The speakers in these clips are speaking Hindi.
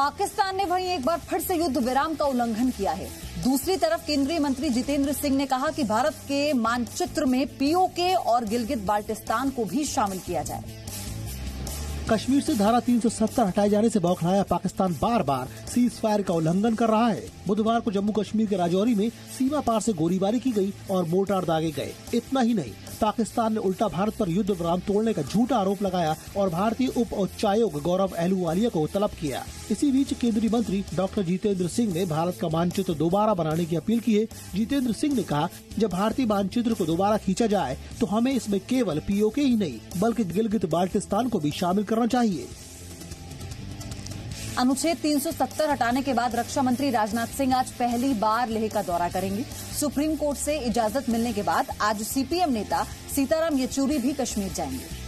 पाकिस्तान ने वहीं एक बार फिर से युद्ध विराम का उल्लंघन किया है। दूसरी तरफ़ केंद्रीय मंत्री जितेंद्र सिंह ने कहा कि भारत के मानचित्र में पीओके और गिलगित बाल्टिस्तान को भी शामिल किया जाए। कश्मीर से धारा 370 हटाए जाने से बौखलाया पाकिस्तान बार बार सीज फायर का उल्लंघन कर रहा है। बुधवार को जम्मू कश्मीर के राजौरी में सीमा पार से गोलीबारी की गई और मोर्टार दागे गए। इतना ही नहीं, पाकिस्तान ने उल्टा भारत पर युद्ध विराम तोड़ने का झूठा आरोप लगाया और भारतीय उप उच्चायोग गौरव एहलुवालिया को तलब किया। इसी बीच केंद्रीय मंत्री डॉक्टर जितेंद्र सिंह ने भारत का मानचित्र दोबारा बनाने की अपील की है। जितेंद्र सिंह ने कहा, जब भारतीय मानचित्र को दोबारा खींचा जाए तो हमें इसमें केवल पीओके ही नहीं, बल्कि गिलगित बाल्टिस्तान को भी शामिल करना चाहिए। अनुच्छेद 370 हटाने के बाद रक्षा मंत्री राजनाथ सिंह आज पहली बार लेह का दौरा करेंगे। सुप्रीम कोर्ट से इजाज़त मिलने के बाद आज सीपीएम नेता सीताराम येचूरी भी कश्मीर जाएँगे।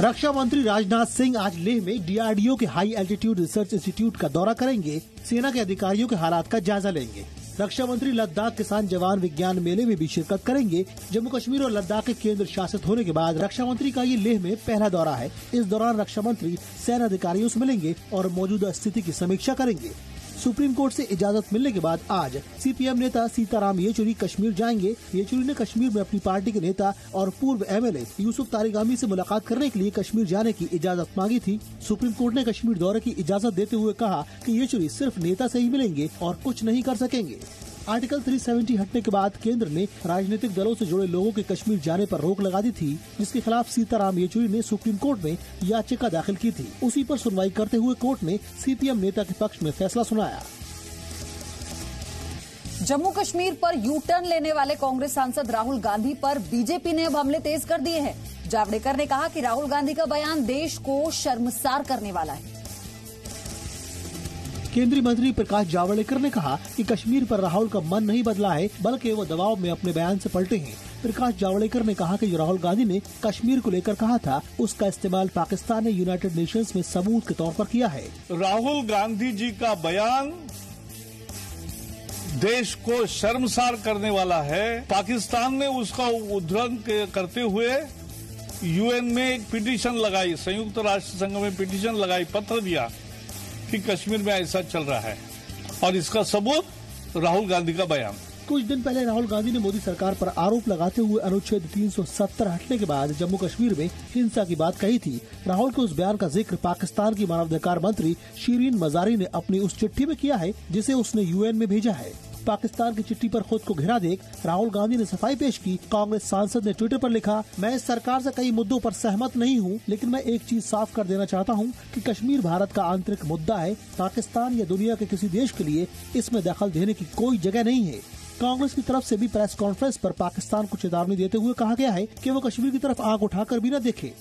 रक्षा मंत्री राजनाथ सिंह आज लेह में डीआरडीओ के हाई एल्टीट्यूड रिसर्च इंस्टीट्यूट का दौरा करेंगे। सेना के अधिकारियों के हालात का जायजा लेंगे। रक्षा मंत्री लद्दाख किसान जवान विज्ञान मेले में भी शिरकत करेंगे, जम्मू कश्मीर और लद्दाख के केंद्र शासित होने के बाद रक्षा मंत्री का ये लेह में पहला दौरा है। इस दौरान रक्षा मंत्री सैन्य अधिकारियों ऐसी मिलेंगे और मौजूदा स्थिति की समीक्षा करेंगे। सुप्रीम कोर्ट से इजाज़त मिलने के बाद आज सीपीएम नेता सीताराम येचुरी कश्मीर जाएँगे। येचुरी ने कश्मीर में अपनी पार्टी के नेता और पूर्व एमएलए यूसुफ तारीगामी से मुलाकात करने के लिए कश्मीर जाने की इजाज़त मांगी थी। सुप्रीम कोर्ट ने कश्मीर दौरे की इजाज़त देते हुए कहा कि येचुरी सिर्फ़ नेता से ही मिलेंगे और कुछ नहीं कर सकेंगे। आर्टिकल 370 हटने के बाद केंद्र ने राजनीतिक दलों से जुड़े लोगों के कश्मीर जाने पर रोक लगा दी थी, जिसके खिलाफ सीताराम येचुरी ने सुप्रीम कोर्ट में याचिका दाखिल की थी। उसी पर सुनवाई करते हुए कोर्ट ने सीपीएम नेता के पक्ष में फैसला सुनाया। जम्मू कश्मीर पर यू टर्न लेने वाले कांग्रेस सांसद राहुल गांधी पर बीजेपी ने अब हमले तेज कर दिए हैं। जावड़ेकर ने कहा कि राहुल गांधी का बयान देश को शर्मसार करने वाला है। केंद्रीय मंत्री प्रकाश जावड़ेकर ने कहा कि कश्मीर पर राहुल का मन नहीं बदला है, बल्कि वो दबाव में अपने बयान से पलटे हैं। प्रकाश जावड़ेकर ने कहा कि जो राहुल गांधी ने कश्मीर को लेकर कहा था, उसका इस्तेमाल पाकिस्तान ने यूनाइटेड नेशंस में सबूत के तौर पर किया है। राहुल गांधी जी का बयान देश को शर्मसार करने वाला है। पाकिस्तान ने उसका उद्धरण करते हुए यूएन में एक पिटीशन लगाई, संयुक्त राष्ट्र संघ में पिटीशन लगाई, पत्र दिया। कि कश्मीर में ऐसा चल रहा है। और इसका सबूत, राहुल गांधी का बयान। कुछ दिन पहले राहुल गांधी ने मोदी सरकार पर आरोप लगाते हुए अनुच्छेद 370 हटने के बाद जम्मू कश्मीर में हिंसा की बात कही थी। राहुल के उस बयान का ज़िक्र पाकिस्तान की मानवाधिकार मंत्री शीरीन मजारी ने अपनी उस चिट्ठी में किया है, जिसे उसने यूएन में भेजा है। पाकिस्तान की चिट्ठी पर खुद को घिरा देख राहुल गांधी ने सफ़ाई पेश की। कांग्रेस सांसद ने ट्विटर पर लिखा मैं इस सरकार से कई मुद्दों पर सहमत नहीं हूँ, लेकिन मैं एक चीज़ साफ़ कर देना चाहता हूँ कि कश्मीर भारत का आंतरिक मुद्दा है पाकिस्तान या दुनिया के किसी देश के लिए इसमें दखल देने की कोई जगह नहीं है। कांग्रेस की तरफ़ से भी प्रेस कॉन्फ्रेंस पर पाकिस्तान को चेतावनी देते हुए कहा गया है कि वो कश्मीर की तरफ़ आग उठाकर भी न देखे।